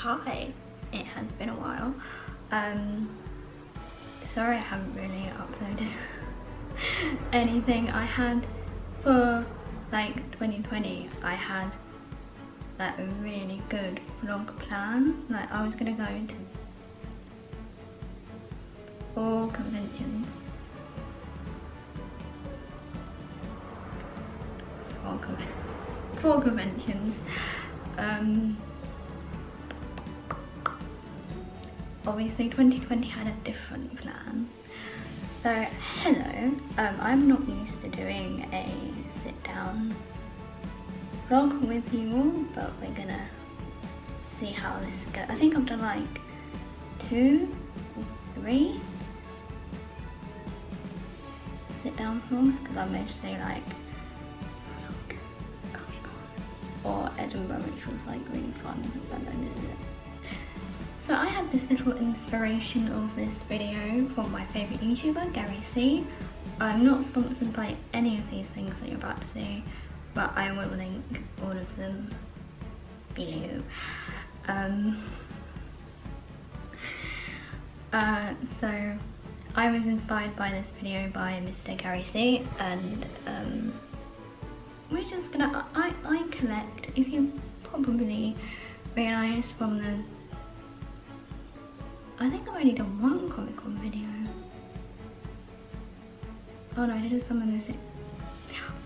hi, it has been a while. Um, sorry I haven't really uploaded anything. I had, for like 2020, I had like a really good vlog plan. Like I was gonna go to four conventions. Four, four conventions. Um, obviously 2020 had a different plan. So hello, um, I'm not used to doing a sit down vlog with you all, but we're gonna see how this goes. I think I've done like two three sit down vlogs because I'm mostly like or Edinburgh which was like really fun but then this is it. So I had this little inspiration of this video from my favourite YouTuber, Gary C. I'm not sponsored by any of these things that you're about to see, but I will link all of them below. Um, uh, so I was inspired by this video by Mr. Gary C and um, we're just gonna, I, I collect, if you probably realised from the I think I've only done one Comic Con video. Oh no, I did some of this.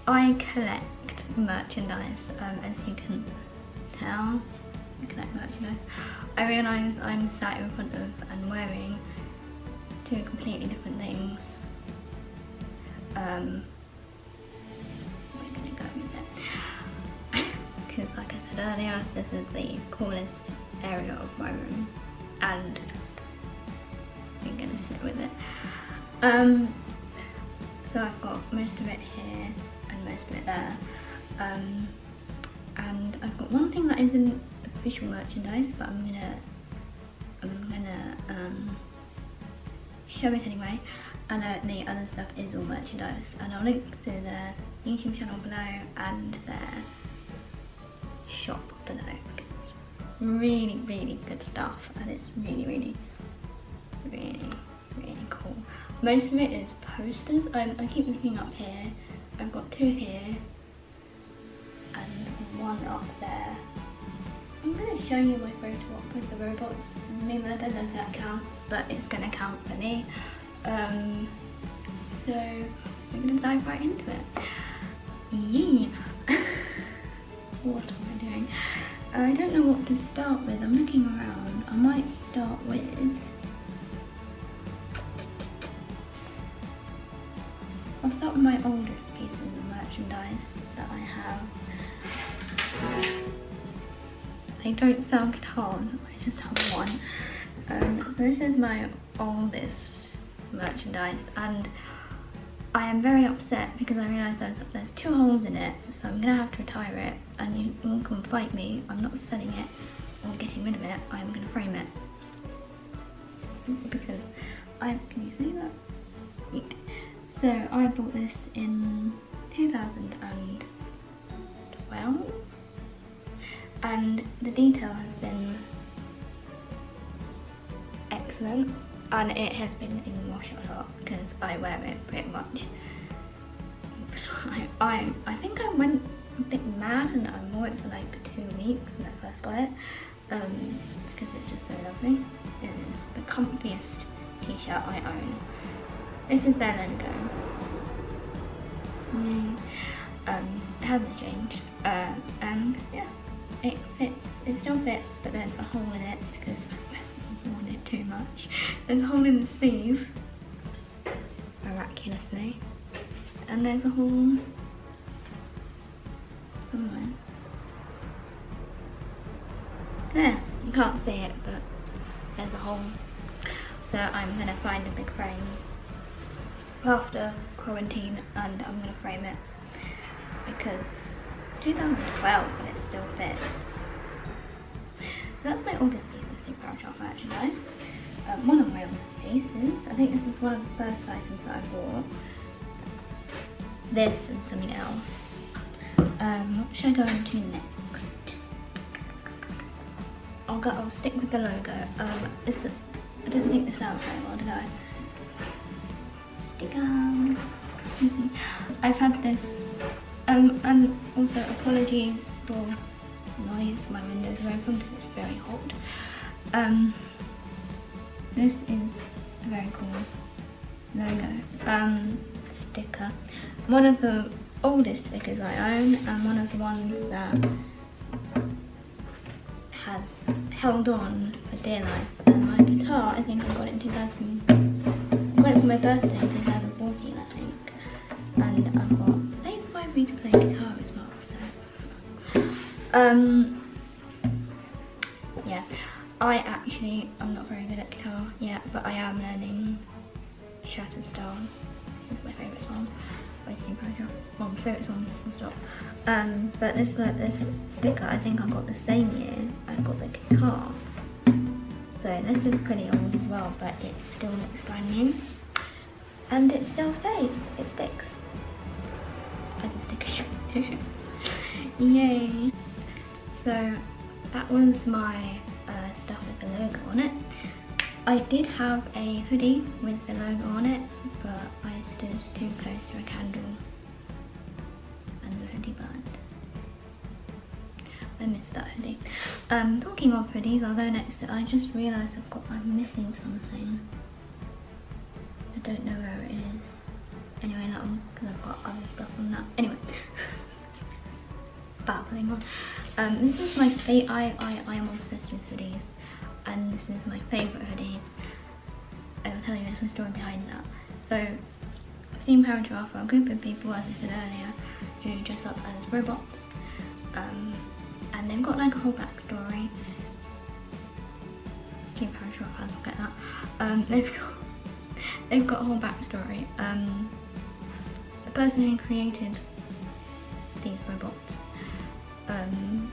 I collect merchandise, um, as you can tell. I collect merchandise. I realise I'm sat in front of and wearing two completely different things. Um, we're gonna go with it. Because like I said earlier, this is the coolest area of my room. And Gonna sit with it. Um, so I've got most of it here and most of it there. Um, and I've got one thing that isn't official merchandise, but I'm gonna I'm gonna um, show it anyway. And uh, the other stuff is all merchandise, and I'll link to their YouTube channel below and their shop below. Really, really good stuff, and it's really, really really, really cool. Most of it is posters. I, I keep looking up here. I've got two here and one up there. I'm going to show you my photo op with the robots. I mean, I don't know if that counts, but it's going to count for me. Um, so we're going to dive right into it. Yeah. what am I doing? I don't know what to start with. I'm looking around. I might start with With my oldest pieces of merchandise that I have. They don't sell guitars, I just have one. Um, so this is my oldest merchandise and I am very upset because I realise there's, there's two holes in it so I'm going to have to retire it and you all can fight me. I'm not selling it or getting rid of it, I'm going to frame it. Because I, can you see that? So I bought this in 2012 and the detail has been excellent and it has been in the wash a lot because I wear it pretty much. I, I, I think I went a bit mad and I wore it for like two weeks when I first got it um, because it's just so lovely. It is the comfiest t-shirt I own. This is their logo. Mm. Um, it hasn't changed. Uh, and yeah, it fits. It still fits, but there's a hole in it because I've worn it too much. There's a hole in the sleeve, miraculously, and there's a hole somewhere. There, you can't see it, but there's a hole. So I'm gonna find a big frame after quarantine and I'm to frame it because 2012 and it still fits. So that's my oldest piece of Super merchandise. Um, one of my oldest pieces. I think this is one of the first items that I bought. This and something else. Um, what should I go into next? I'll go. I'll stick with the logo. Um. I didn't think this out very well, did I? Sticker. I've had this. Um, and also apologies for noise. My windows are open because it's very hot. Um, this is a very cool logo. Um, sticker. One of the oldest stickers I own and one of the ones that has held on for dear life. And my guitar, I think I got it in 2000. I got for my birthday in 2014, I think. And I've got, they inspired me to play guitar as well, so. Um, yeah, I actually, I'm not very good at guitar yet, but I am learning Shattered Stars. It's my favourite song. Wasting pressure. Well, my favourite song, full stop. Um, but this like this sticker, I think I got the same year I got the guitar. So this is pretty old as well, but it still looks brand new. And it still stays, it sticks. As a sticker. Yay. So that was my uh, stuff with the logo on it. I did have a hoodie with the logo on it, but I stood too close to a candle and the hoodie burned. I missed that hoodie. Um, talking of hoodies, I'll go next I just realised I've got, I'm missing something. I don't know where it is. Anyway, not because I've got other stuff on that. Anyway. Babbling on. Um, this is my, I, I, I am obsessed with hoodies and this is my favourite hoodie. I will tell you some story behind that. So, I've seen Powered Giraffe a group of people, as I said earlier, who dress up as robots. Um, and they've got like a whole backstory. Steam Powered Giraffe fans will get that. Um, they've got they've got a whole backstory. Um, the person who created these robots um,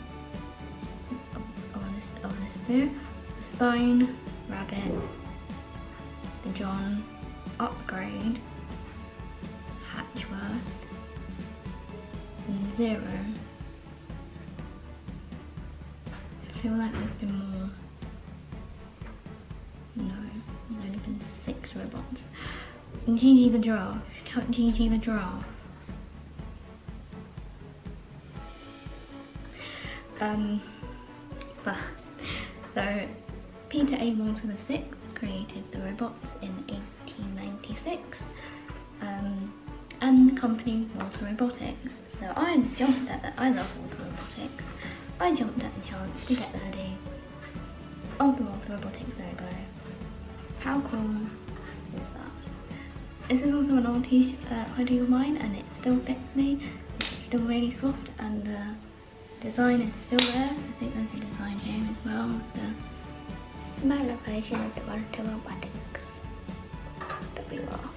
this zoo Spine, Rabbit, the Jon, Upgrade, Hatchworth, and Zero. I feel like there's been more. Six robots. And Gigi the draw. Gigi the draw. Um, but, so Peter A. Walter VI created the robots in 1896 um, and the company Walter Robotics. So I jumped at that, I love Walter Robotics. I jumped at the chance to get the hoodie of the Walter Robotics logo. How cool? This is also an old t uh, hoodie of mine and it still fits me. It's still really soft and the design is still there. I think there's a design here as well. My location is Walter Robotics. WR.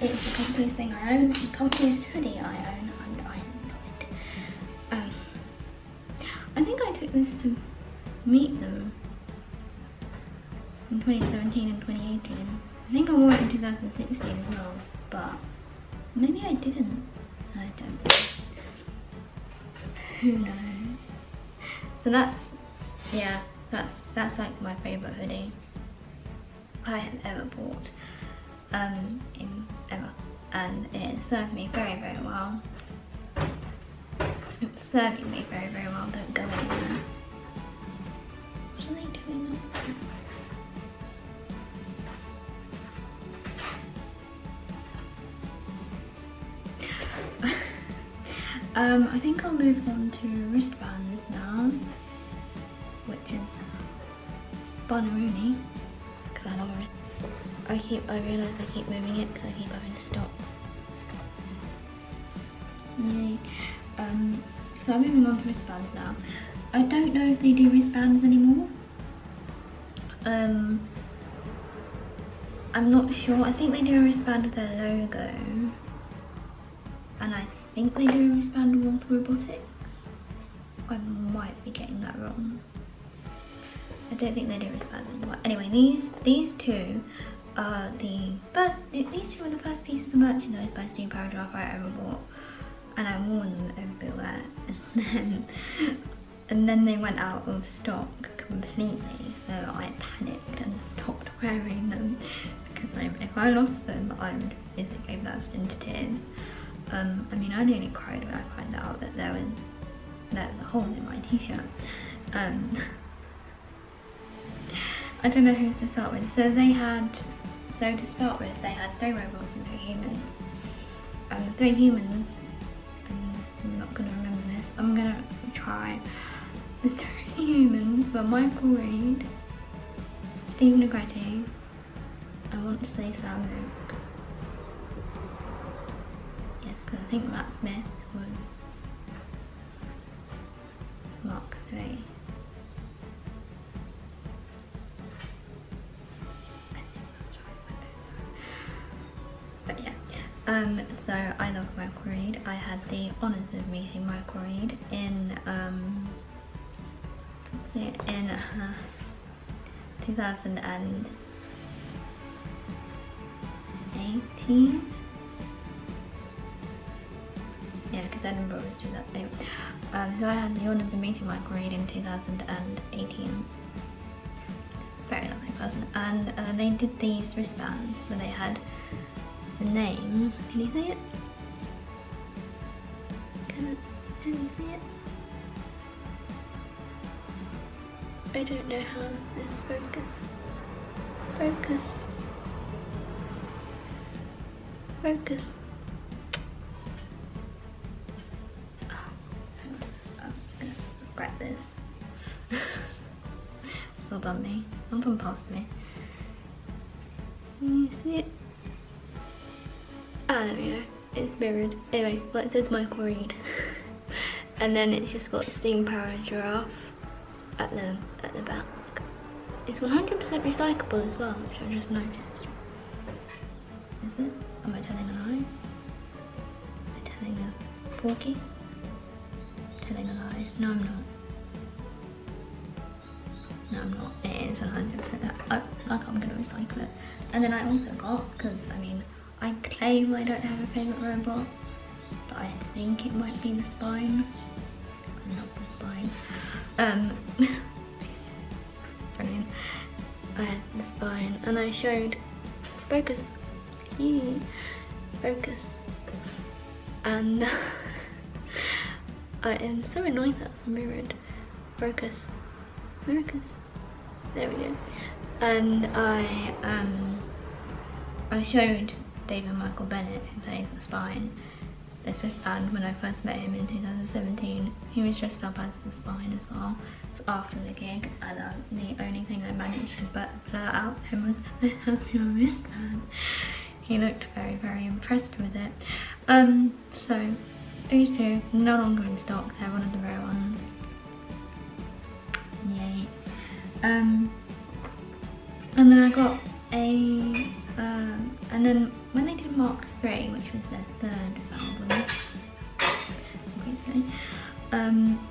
It's a company's thing I own, a company's hoodie I own, and I love it. Um, I think I took this to meet them in 2017 and 2018. I think I wore it in 2016 as well, but maybe I didn't. I don't know. Who knows? So that's yeah, that's that's like my favourite hoodie I have ever bought um, in ever and it served me very very well. It's serving me very very well, don't go anywhere. What are they doing um, I think I'll move on to wristbands now which is Bonaruni because I love. I keep, I realise I keep moving it because I keep having to stop. Yay. Um, so I'm moving on to wristbands now. I don't know if they do wristbands anymore. Um, I'm not sure. I think they do a wristband with their logo. Think they do wristband with Robotics. I might be getting that wrong. I don't think they do wristbands anymore. Anyway, these these two are the first. These two are the first pieces of merchandise by Steam Powered Giraffe I ever bought, and I wore them everywhere. And then and then they went out of stock completely so I panicked and stopped wearing them because I, if I lost them I would physically burst into tears um, I mean I nearly cried when I found out that there was there was a hole in my t-shirt. Um, I don't know who's to start with. So they had so to start with they had three robots and three humans. And the three humans I'm not gonna remember this. I'm gonna try the three humans were Michael Reed, Steve Negrete, I want to say Sam Luke. Yes, because I think Matt Smith was Mark 3. But yeah, um, so I love Michael Reed. I had the honours of meeting Michael Reed in um, in uh, 2018. Because Edinburgh was 2008. Um, so I had the honours of meeting Michael Reed in 2018. Very lovely person. And uh, they did these wristbands where they had the names. Can you see it? Can, can you see it? I don't know how this focus. Focus. Focus. You see it? Ah, there we go. It's mirrored. Anyway, well it says Michael Reed. and then it's just got steam Power giraffe at the at the back. It's 100% recyclable as well, which I just noticed. Is it? Am I telling a lie? Am I telling a porky? Telling a lie? No, I'm not. I'm not. It is 100% that. I, like I'm gonna recycle it. And then I also got, because I mean, I claim I don't have a favourite robot, but I think it might be the spine. Not the spine. Um, brilliant. I had the spine and I showed focus, yee, focus, and I am so annoyed that's mirrored. Focus, focus. There we go. And I um I showed David Michael Bennett who plays the spine this wristband when I first met him in 2017. He was dressed up as the spine as well. It was after the gig and um, the only thing I managed to blurt out him was, I have your wristband. He looked very, very impressed with it. Um, so these two, no longer in stock, they're one of the rare ones. Um, and then I got a, um, and then when they did Mark 3, which was their third album, um,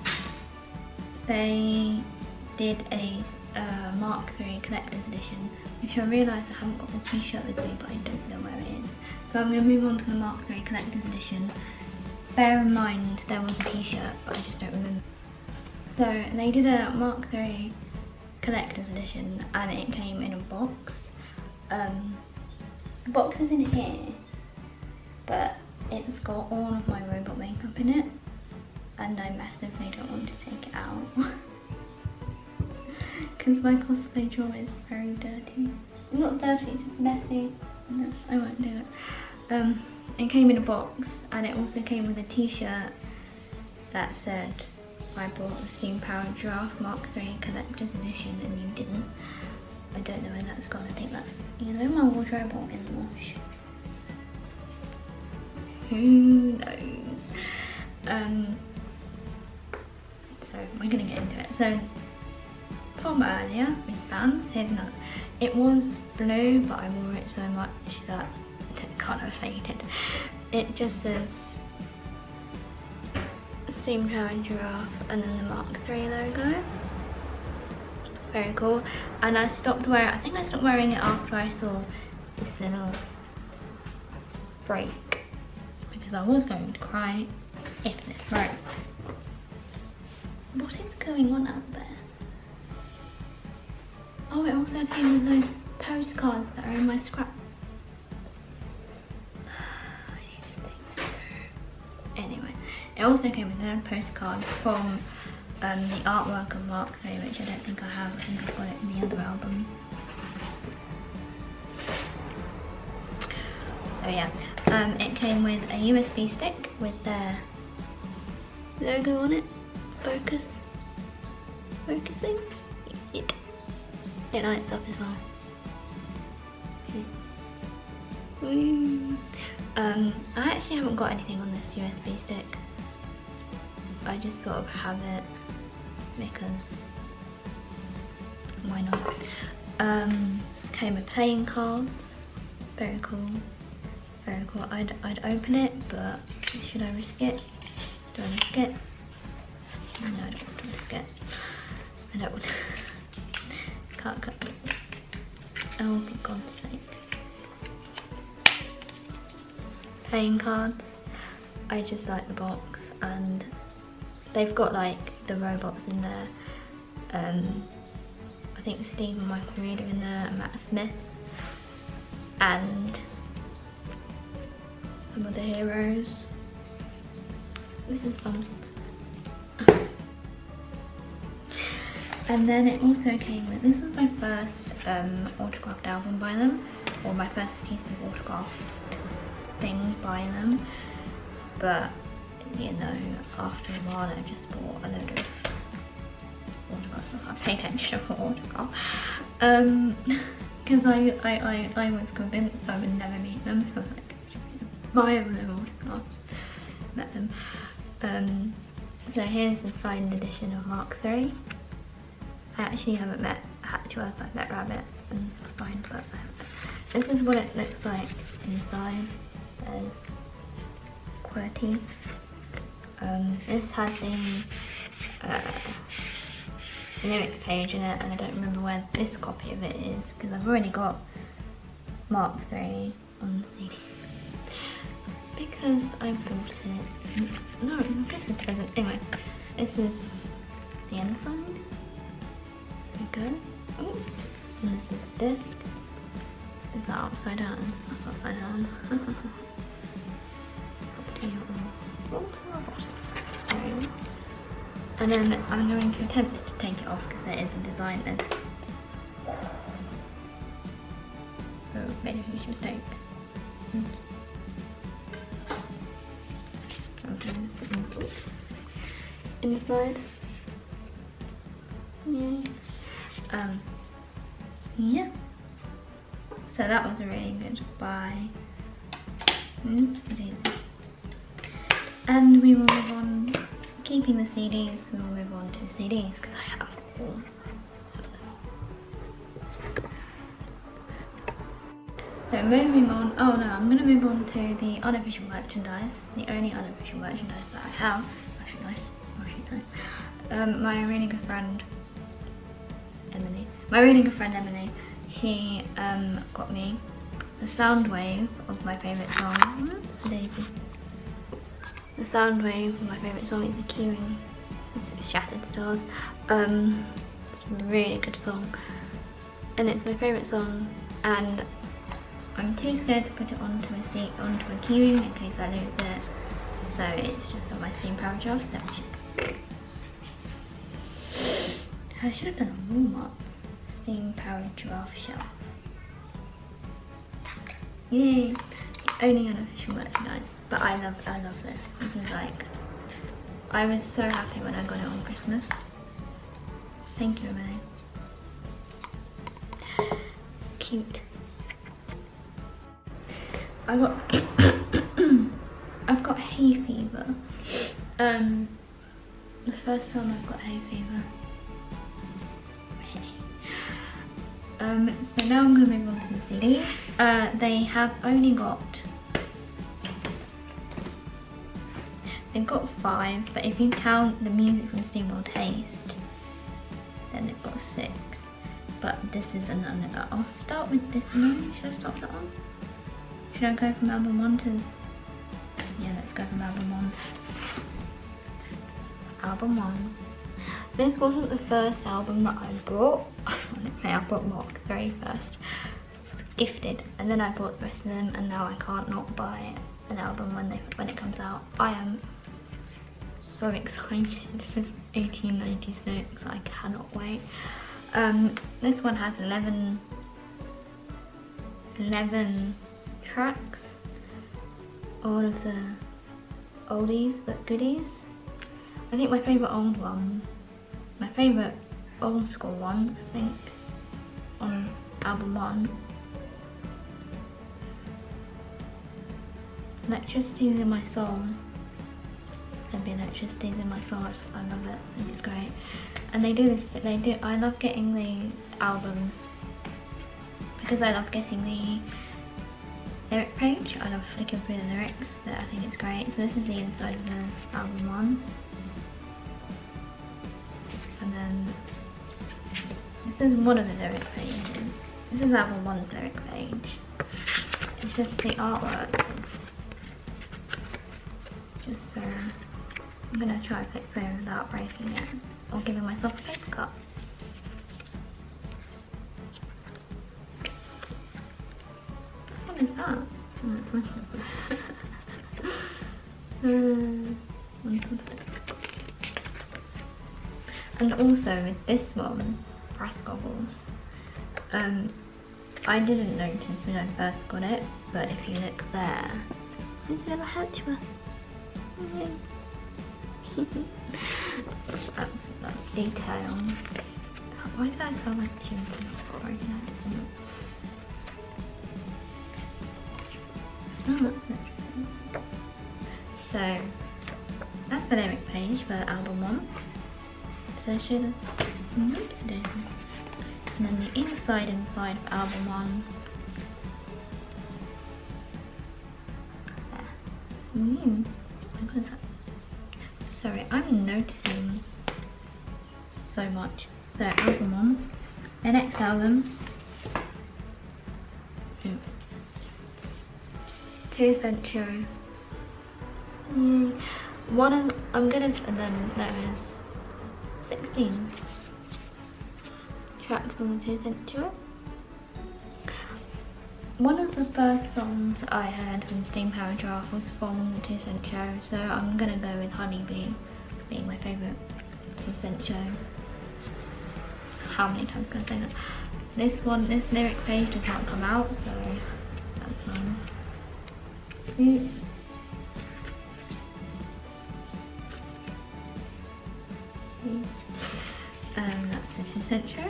they did a uh, Mark 3 collector's edition, which I realise I haven't got the t-shirt with me, but I don't know where it is. So I'm going to move on to the Mark 3 collector's edition. Bear in mind there was a t-shirt, but I just don't remember. So they did a Mark 3 collector's edition and it came in a box. Um, the box is in here, but it's got all of my robot makeup in it and I massively don't want to take it out because my cosplay drawer is very dirty. Not dirty, just messy. No, I won't do it. Um, it came in a box and it also came with a t-shirt that said I bought the steam powered giraffe Mark III collector's edition and you didn't. I don't know where that's gone. I think that's, you know, my wardrobe or in the wash. Who knows? Um, so we're gonna get into it. So from earlier, wristbands, here's another. It was blue, but I wore it so much that it kind of faded. It just says steam powered giraffe and then the Mark III logo very cool and I stopped wearing I think I stopped wearing it after I saw this little break because I was going to cry if this broke What is going on out there? Oh, it also came with those postcards that are in my scrap. It also came with a postcard from um, the artwork of Mark III, which I don't think I have. I think I've got it in the other album. So yeah, um, it came with a USB stick with their logo on it. Focus. Focusing. It, it lights up as well. Um, I actually haven't got anything on this USB stick. I just sort of have it because why not? Um, came with playing cards. Very cool. Very cool. I'd, I'd open it, but should I risk it? Do I risk it? No, I don't want to risk it. I don't want to. Can't cut. Oh, for God's sake. Playing cards. I just like the box and they've got like the robots in there. Um, I think Steve and Michael Reed are in there, and Matt Smith. And some of the heroes. This is fun. And then it also came with, this was my first um, autographed album by them, or my first piece of autograph thing by them. But, you know, after a while I just bought a load of autographs. I paid extra for autograph. Um, because I, I, I, I was convinced I would never meet them, so I was like, buy them their autographs. Met them. Um, so here's the signed edition of Mark III. I actually haven't met Hatchworth, I've met Rabbit and fine, but this is what it looks like inside. There's QWERTY. Um, this has the uh, lyric page in it and I don't remember where this copy of it is because I've already got Mark III on CD. Because I bought it. No, it's a Christmas present. Anyway, this is the inside go. Oh, and this is disc. Is that upside down? That's upside down. and then I'm going to attempt to take it off because there is a design there. So made a huge mistake. Oops. I'm doing this inside. So moving on, oh no, I'm going to move on to the unofficial merchandise, the only unofficial merchandise that I have. Actually nice. Um, my really good friend Emily. My really good friend Emily, she um, got me the sound wave of my favourite song. Oops. The sound wave of my favourite song is the Keyring Shattered Stars. Um, it's a really good song. And it's my favourite song and I'm too scared to put it onto a seat onto a keyring in case I lose it. So it's just on my steam power shelf section. I should have done a warm up. Steam powered giraffe shelf. Yay! Only unofficial merchandise. But I love I love this. This is like I was so happy when I got it on Christmas. Thank you, Emily. Cute. I got I've got hay fever. Um the first time I've got hay fever. Um, so now I'm to move on to the CD. Uh, they have only got they've got five, but if you count the music from SteamWorld Heist, then they've got six. But this is another. I'll start with this one. Should I start that one? Should I go from album one to? Yeah, let's go from album one. Album one. this wasn't the first album that I bought. I bought Mark 3 first. Gifted, and then I bought the rest of them, and now I can't not buy an album when they when it comes out. I am so excited. This is 1896. I cannot wait. Um, this one has 11, 11 tracks. All of the oldies but goodies. I think my favourite old one, my favourite old school one, I think, on album one. Electricity's in my soul. Gonna be electricity's in my soul. I love it. I think it's great. And they do this. They do. I love getting the albums because I love getting the lyric page. I love flicking through the lyrics. I think it's great. So this is the inside of the album one. And then this is one of the lyric pages. This is album one's lyric page. It's just the artwork. Just so. I'm gonna try to flick through without breaking it or giving myself a paper cut. Is that? and also with this one, brass goggles, um, I didn't notice when I first got it, but if you look there, there's a little henchman. that's, that's detail. Why did I sound like Jim So that's the lyric page for album one. So I should oops, and then the inside inside of album one. Mm. Sorry, I'm noticing so much. So album one. The next album. Two Century. Mm, one I'm gonna and then there is 16 tracks on the Two Century. One of the first songs I heard from Steam Giraffe was from the Two Cent Show, so I'm gonna go with Honeybee being my favourite Two Cent Show. How many times can I say that? This one, this lyric page does not come out, so. Mm. Um, that's the Two Cent Show.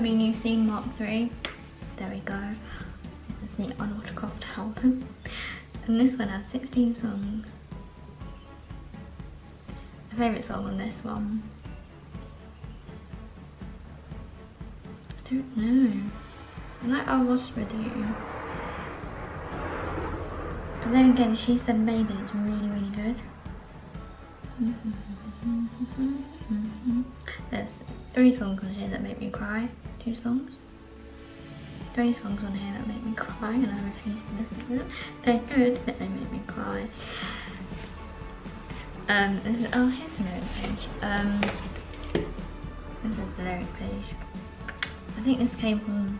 I mean, you've seen Mark 3. There we go. This is the unautocraft album. And this one has 16 songs. My favourite song on this one. I don't. I like I was with you. But then again, she said maybe it's really, really good. There's three songs on here that make me cry two songs. Three songs on here that make me cry and I refuse to listen to them. They're good, but they make me cry. Um, this is, oh, here's the lyric page. Um, this is the lyric page. I think this came from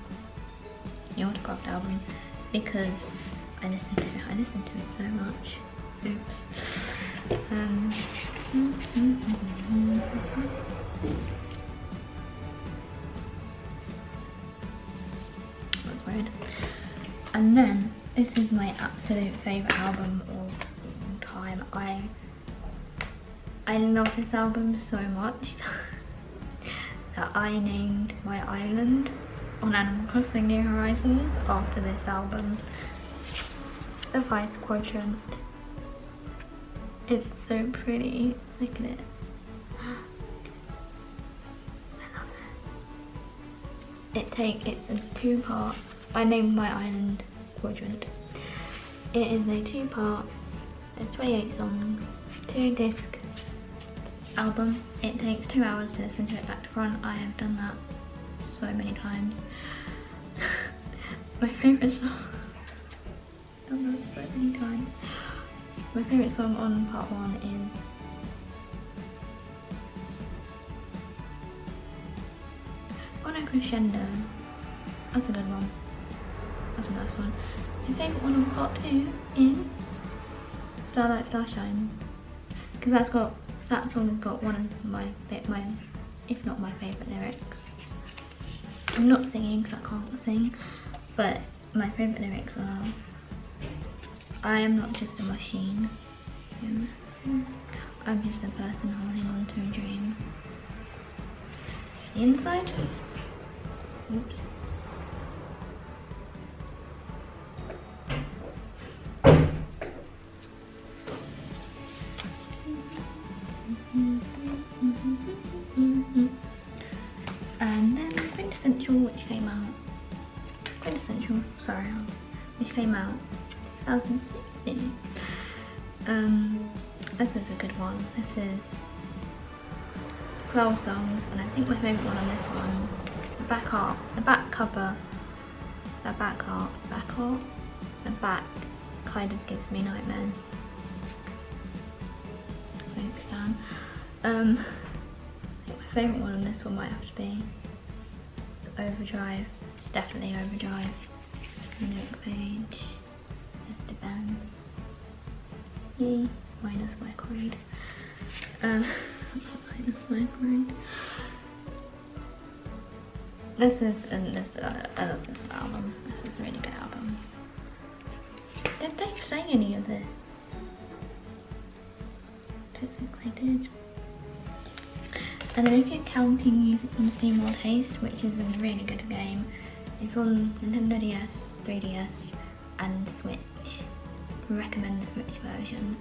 the Autographed album because I listened to it. I listened to it so much. Oops. Um, -hmm. And then, this is my absolute favourite album of all time. I I love this album so much I named my island on Animal Crossing New Horizons after this album. The Vice Quadrant. It's so pretty. Look at it. It. It take it's a two part I named my island Quadrant. It is a two-part, there's 28 songs, two-disc album. It takes two hours to listen to it back to front. I have done that so many times. my favourite song, done that so many times. My favourite song on part one is On a Crescendo. That's a good one. That's a nice one. My favourite one on part two is Starlight Starshine. Because that's got that song has got one of my my if not my favourite lyrics. I'm not singing because I can't sing, but my favourite lyrics are I am not just a machine. I'm just a person holding on to a dream. Inside. Oops. Back art, back the back kind of gives me nightmares. Thanks, Dan. Um, my favourite one on this one might have to be Overdrive. It's definitely Overdrive. Lyric page. There's the band. Yay, minus my grade. Uh, minus grade. This is, and this, uh, I love this album. This is a really good album. Did they play any of this? don't think they did. And then if you're counting music from SteamWorld Heist, which is a really good game, it's on Nintendo DS, 3DS and Switch. I recommend the Switch version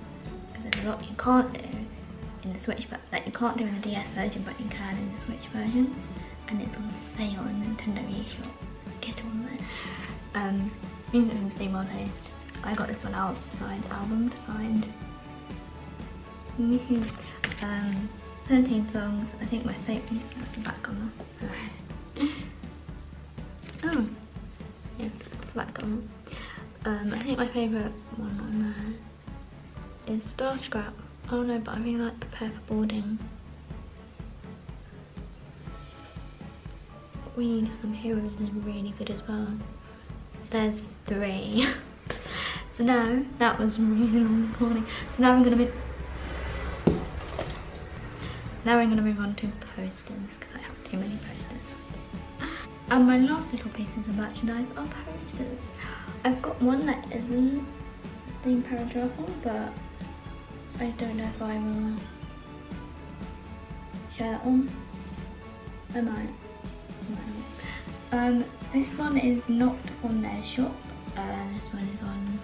because there's a lot you can't do in the Switch, but like you can't do in the DS version, but you can in the Switch version. And it's on sale in Nintendo eShop, so get on there. Um, music from SteamWorld Heist. I got this one out signed, album signed um, 13 songs. I think my favourite, that's the back on oh, yeah, back on um, I think my favourite one on there is Starscrap. Oh no, but I really like the Paperboarding. We Need Some Heroes is really good as well. There's three. so now, that was really long recording. So now I'm to be now I'm to move on to posters because I have too many posters. And my last little pieces of merchandise are posters. I've got one that isn't Steam Powered Giraffe, but I don't know if I will share that one. I might. Um, this one is not on their shop. Uh, this one is on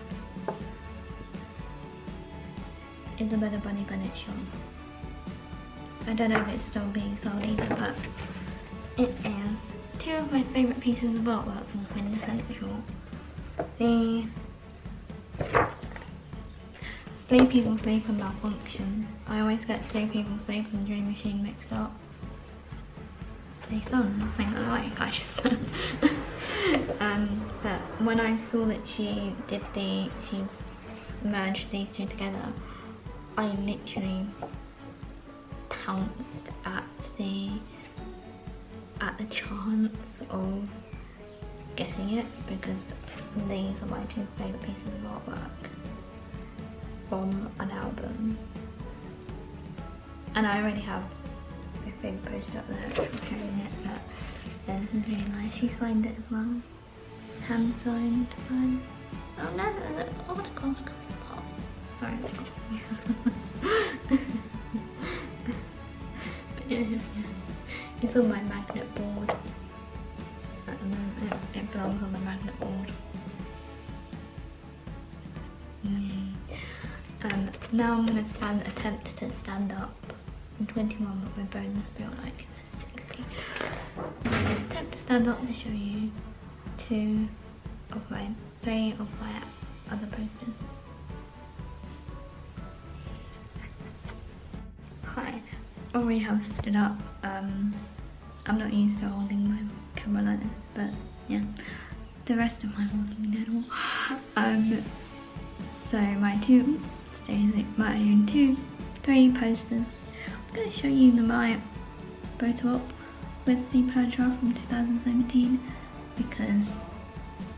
Isabella Bunny Bennett shop. I don't know if it's still being sold either, but it is. Two of my favourite pieces of artwork from Quintessential. The Sleep Eagle Sleep and Malfunction. I always get Sleep Eagle Sleep and Dream Machine mixed up. They sound nothing like, I just um, but when I saw that she did the, she merged these two together, I literally pounced at the at the chance of getting it because these are my two favourite pieces of artwork from an album. And I already have my favourite poster up there it but yeah, this is really nice. She signed it as well. Hand signed by Oh no, oh the cards coming apart. Sorry. it's on my magnet board. Um, it, it belongs on the magnet board. Mm. Um, now I'm going to stand, attempt to stand up. I'm 21 but my bones feel like 60. attempt to stand up to show you two of my, three of my other posters. Hi. Oh, we have stood up. Um, I'm not used to holding my camera like this, but yeah. The rest of my holding little. Um, So my two, my own two, three posters. I'm going to show you my photo op with Powered Giraffe from 2017 because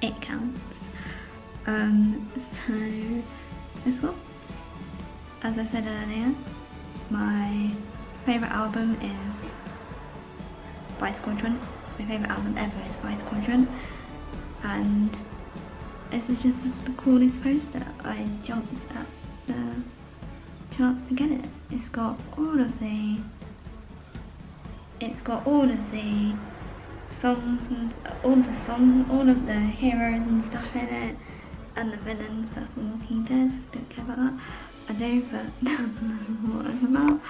it counts. Um, so this one, as I said earlier, my favourite album is Vice Squadron. My favourite album ever is Vice Squadron. And this is just the coolest poster. I jumped at the chance to get it. It's got all of the it's got all of the songs and all of the songs and all of the heroes and stuff in it and the villains that's the Walking Dead don't care about that. I do but that's what it's about.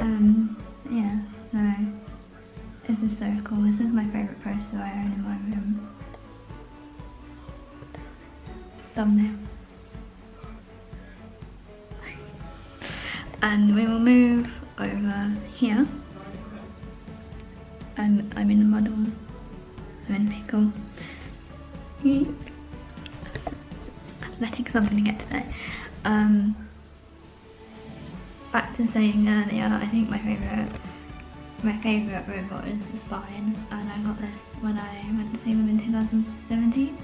Um yeah no this is so cool. This is my favourite poster I own in my room thumbnail and we will move over here I'm, I'm in a muddle. I'm in pickle. Athletics I'm gonna get today. Um, back to saying earlier, I think my favourite my favourite robot is the Spine and I got this when I went to see them in 2017.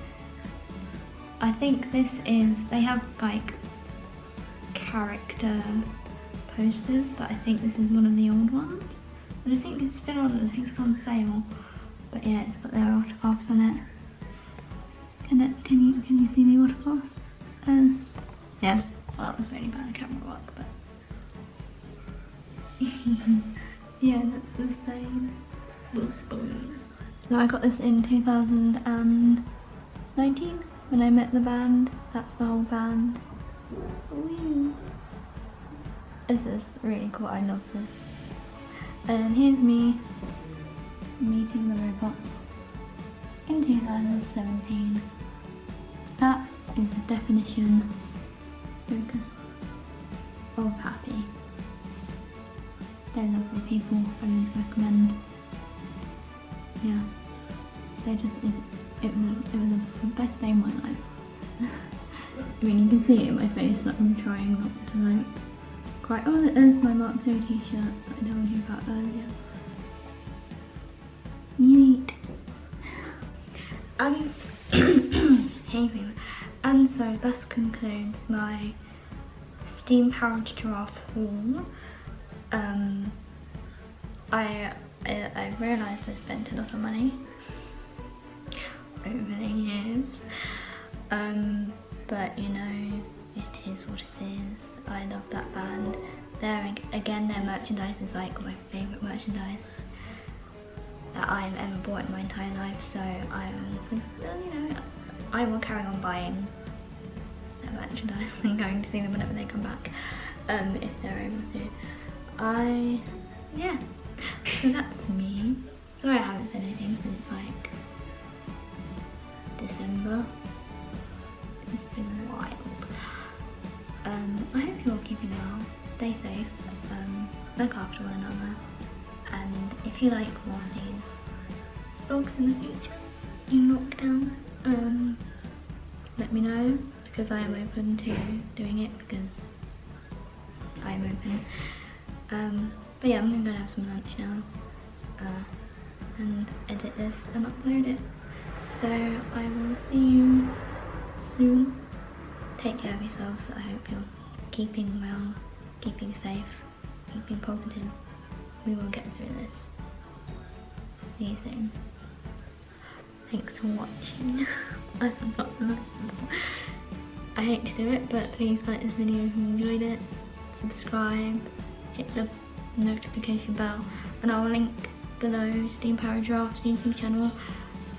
I think this is, they have like character posters but I think this is one of the old ones. But I think it's still on, I think it's on sale. But yeah, it's got their autographs on it. Can it, can you, can you see the autographs? Um, As, yeah, well that was really bad camera work, but. yeah, that's the Spine. Blue spoon. So I got this in 2019 when I met the band. That's the whole band. This is really cool, I love this. And here's me meeting the robots in 2017. That is the definition of happy. They're lovely people, I would recommend. Yeah, they just, it, it, was, it was the best day of my life. I mean, you can see it in my face that I'm trying not to like quite, oh it is my Mark No t-shirt I told you about earlier. Neat. And, hey and so this concludes my steam powered giraffe haul. Um, I, I, I realised I spent a lot of money over the years. Um, but you know, it is what it is. I love that band. There again, their merchandise is like my favourite merchandise that I've ever bought in my entire life. So I'm, you know, I will carry on buying their merchandise and going to see them whenever they come back, um, if they're able to. I, yeah. That's me. Sorry I haven't said anything since like December. Um, I hope you're all keeping well. Stay safe. Um, look after one another. And if you like more of these vlogs in the future, in lockdown, um, let me know because I am open to doing it because I am open. Um, but yeah, I'm gonna go have some lunch now uh, and edit this and upload it. So I will see you soon. Take care of yourselves. I hope you're keeping well, keeping safe, keeping positive. We will get through this. See you soon. Thanks for watching. I'm not I hate to do it, but please like this video if you enjoyed it. Subscribe, hit the notification bell, and I'll link below Steam Powered Giraffe's YouTube channel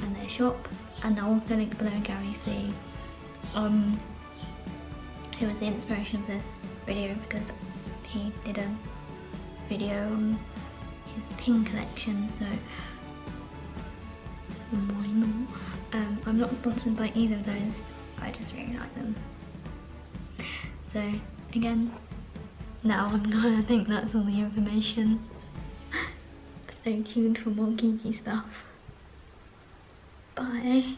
and their shop, and I'll also link below Gary C. Um, who was the inspiration of this video because he did a video on his pin collection so why not? Um, I'm not sponsored by either of those, I just really like them. So again, now I'm gonna think that's all the information. Stay tuned for more geeky stuff. Bye.